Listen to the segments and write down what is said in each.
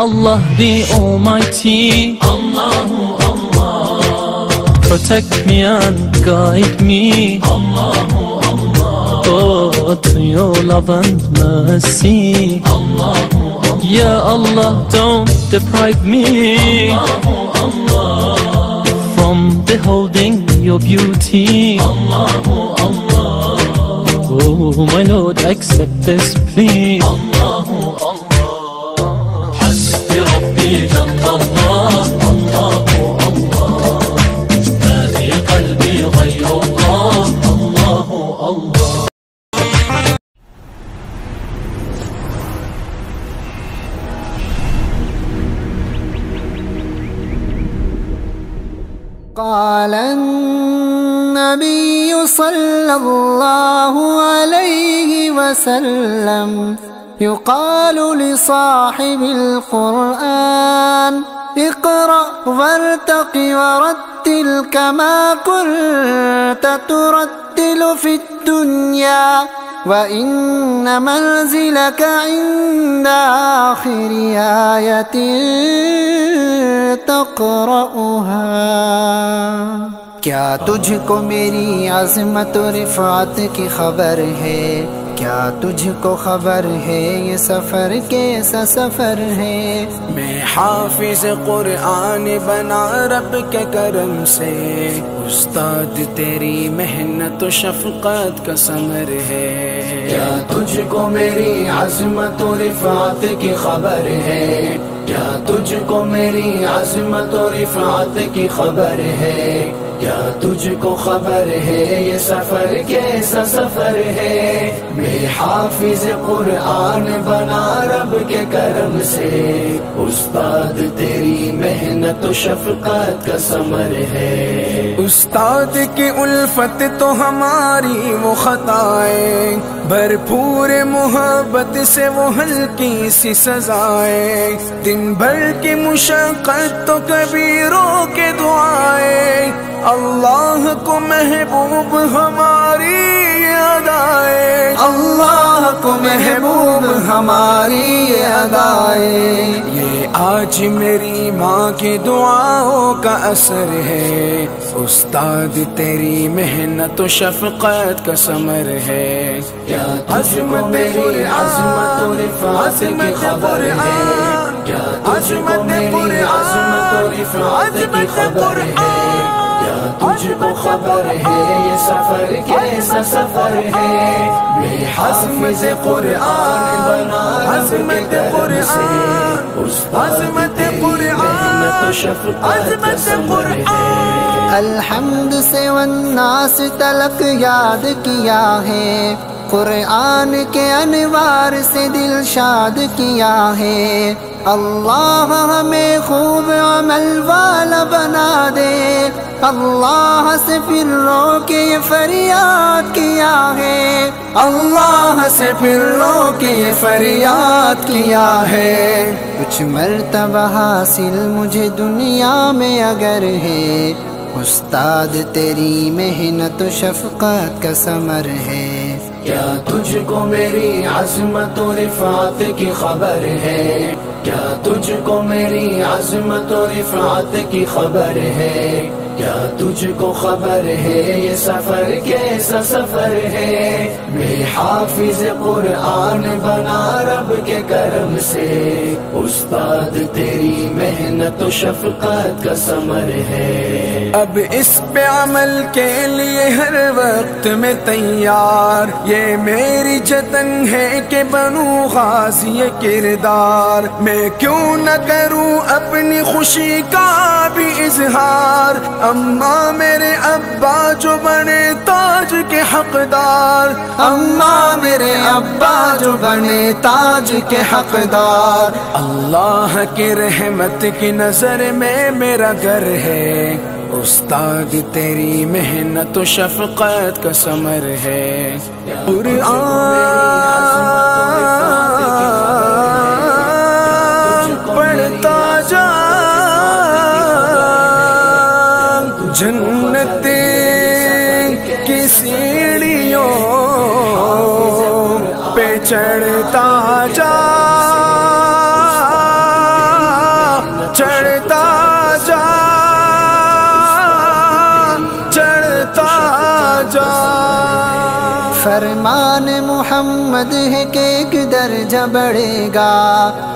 Allah the Almighty Allahu Allah Protect me and guide me. Allahu Allah Oh to your love and mercy Allahu Allah Ya Allah don't deprive me Allahu Allah From beholding your beauty Allahu Allah Oh my Lord accept this plea Allahu Allah حسبي ربي جل الله الله الله ما في قلبي غير الله الله الله قال النبي صلى الله عليه وسلم يقال لصاحب القرآن اقرأ وارتق ورتل كما كنت ترتل في الدنيا وإن منزلك عند آخر آية تقرأها کیا تجھ کو میری عظمت و رفعت کی خبر ہے؟ کیا تجھ کو خبر ہے یہ سفر کیسا سفر ہے؟ میں حافظ قرآن بنا رب کے کرم سے۔ استاد تیری محنت و شفقت کا ثمر ہے۔ کیا تجھ کو میری عظمت و رفعت کی خبر ہے؟ کیا تجھ کو میری عظمت و رفعت کی خبر ہے؟ کیا تجھ کو خبر ہے یہ سفر کیسا سفر ہے؟ میں حافظ قرآن بنا رب کے کرم سے. استاد تیری محنت و شفقت کا ثمر ہے. استاد کی الفت تو ہماری وہ خطائیں. بھرپور محبت سے وہ ہلکی سی سزائیں. دن بھر کی مشقت تو کبھی رو کے دعائیں. اللہ کو محبوب ہماری ادائیں اللہ کو محبوب ہماری ادائیں یہ آج میری ماں کی دعاؤں کا اثر ہے۔ استاد تیری محنت و شفقت کا ثمر ہے۔ کیا تجھ کو میری عظمت و رفعت کی خبر ہے؟ کیا تجھ کو میری عظمت تجھ کو خبر ہے یہ سفر کیسا سفر ہے؟ میں حافظ قرآن بنا عظمت قرآن۔ عظمت قرآن۔ ہے۔ الحمد سے والناس تلک یاد کیا ہے۔ قرآن کے انوار سے دل شاد کیا ہے۔ اللہ ہمیں خوب عمل والا بنا دے۔ اللہ سے پھر رو کے یہ فریاد کیا ہے۔ اللہ سے پھر رو کے یہ فریاد کیا ہے۔ کچھ مرتبہ حاصل مجھے دنیا میں اگر ہے۔ استاد تیری محنت و شفقت کا ثمر ہے۔ کیا تجھ کو میری عظمت و رفعت کی خبر ہے؟ کیا تجھ کو میری عظمت و رفعت کی خبر ہے؟ کیا تجھ کو خبر ہے یہ سفر کیسا سفر ہے؟ میں حافظ قرآن بنا رب کے کرم سے۔ استاد تیری محنت و شفقت کا ثمر ہے۔ اب اس پہ عمل کے لیے ہر وقت میں تیار۔ یہ میری جتن ہے کہ بنو غازی کردار۔ میں کیوں نہ کروں اپنی خوشی کا بھی اظہار۔ اما میرے ابا جو بنے تاج کے حقدار، اما میرے ابا جو بنے تاج کے حقدار۔ اللہ کی رحمت کی نظر میں میرا گھر ہے۔ استاد تیری محنت و شفقت کا ثمر ہے۔ قرآن کرتے کی سیڑھیوں پہ چڑھتا جا چڑھتا جا۔ فرمان محمد ہے کہ ایک درجہ بڑھے گا۔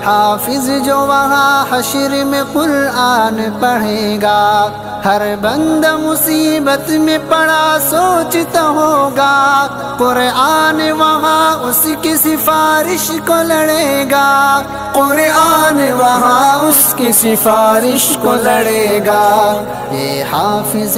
حافظ جو وہاں حشر میں قرآن پڑھے گا۔ ہر بندہ مصیبت میں پڑا سوچتا ہوگا۔ قرآن وہاں اس کی سفارش کو لڑے گا۔ قرآن وہاں اس کی سفارش کو لڑے گا۔ یہ حافظ